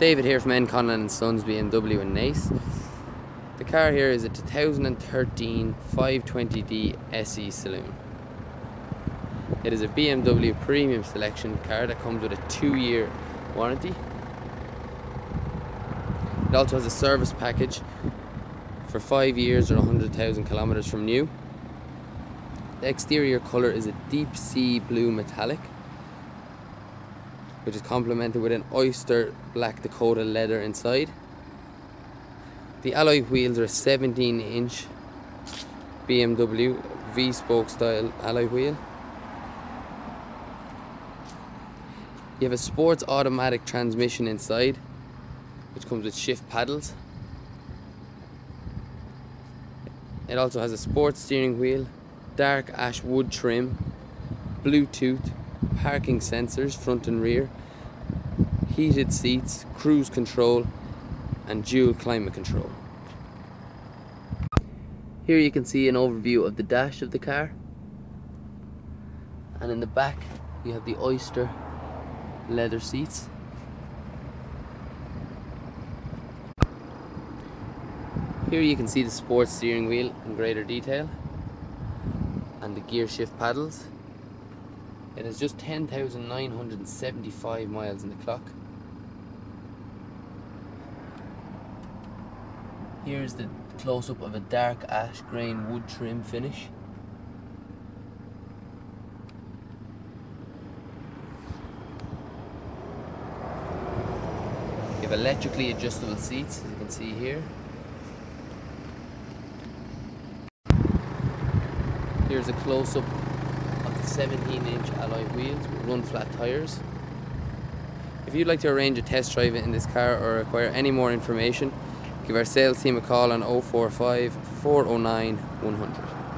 David here from N Conlan and Sons BMW in Naas. The car here is a 2013 520D SE Saloon. It is a BMW premium selection car that comes with a two year warranty. It also has a service package for five years or 100,000 kilometers from new. The exterior colour is a deep sea blue metallic which is complemented with an oyster black Dakota leather inside. The alloy wheels are a 17 inch BMW V-spoke style alloy wheel. You have a sports automatic transmission inside which comes with shift paddles. It also has a sports steering wheel, dark ash wood trim, Bluetooth, parking sensors front and rear, heated seats, cruise control and dual climate control. Here you can see an overview of the dash of the car and in the back you have the Oyster leather seats. Here you can see the sports steering wheel in greater detail and the gear shift paddles it has just 10,975 miles in the clock. Here's the close-up of a dark ash grain wood trim finish. You have electrically adjustable seats, as you can see here. Here's a close-up 17 inch alloy wheels with run flat tyres. If you'd like to arrange a test drive in this car or require any more information, give our sales team a call on 045 409 100.